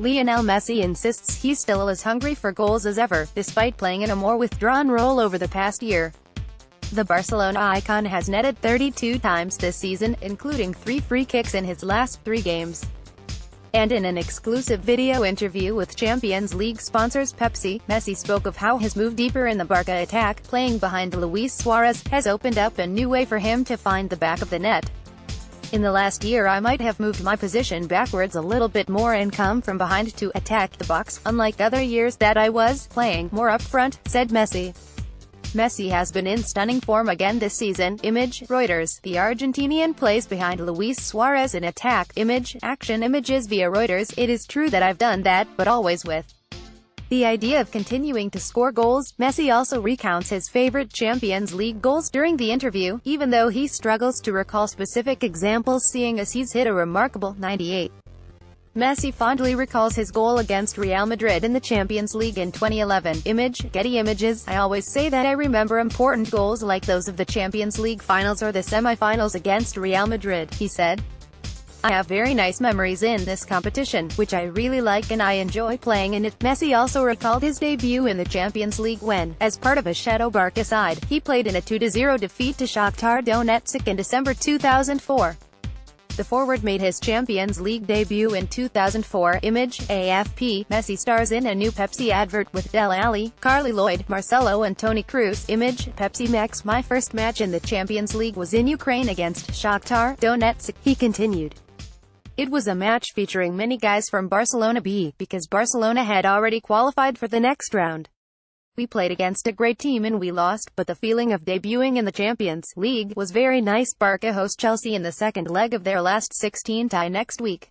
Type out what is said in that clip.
Lionel Messi insists he's still as hungry for goals as ever, despite playing in a more withdrawn role over the past year. The Barcelona icon has netted 32 times this season, including three free kicks in his last three games. And in an exclusive video interview with Champions League sponsors Pepsi, Messi spoke of how his move deeper in the Barca attack, playing behind Luis Suarez, has opened up a new way for him to find the back of the net. In the last year I might have moved my position backwards a little bit more and come from behind to attack the box, unlike other years that I was playing more up front, said Messi. Messi has been in stunning form again this season. Image, Reuters. The Argentinian plays behind Luis Suarez in attack. Image, Action Images via Reuters. It is true that I've done that, but always with the idea of continuing to score goals, Messi also recounts his favorite Champions League goals during the interview, even though he struggles to recall specific examples seeing as he's hit a remarkable 98. Messi fondly recalls his goal against Real Madrid in the Champions League in 2011. Image, Getty Images, I always say that I remember important goals like those of the Champions League finals or the semi-finals against Real Madrid, he said. I have very nice memories in this competition, which I really like and I enjoy playing in it. Messi also recalled his debut in the Champions League when, as part of a Shadow Barca side, he played in a 2-0 defeat to Shakhtar Donetsk in December 2004. The forward made his Champions League debut in 2004. Image, AFP, Messi stars in a new Pepsi advert with Dele Alli, Carli Lloyd, Marcelo and Toni Kroos. Image, Pepsi Max My first match in the Champions League was in Ukraine against Shakhtar Donetsk, he continued. It was a match featuring many guys from Barcelona B, because Barcelona had already qualified for the next round. We played against a great team and we lost, but the feeling of debuting in the Champions League was very nice. Barca host Chelsea in the second leg of their last 16 tie next week.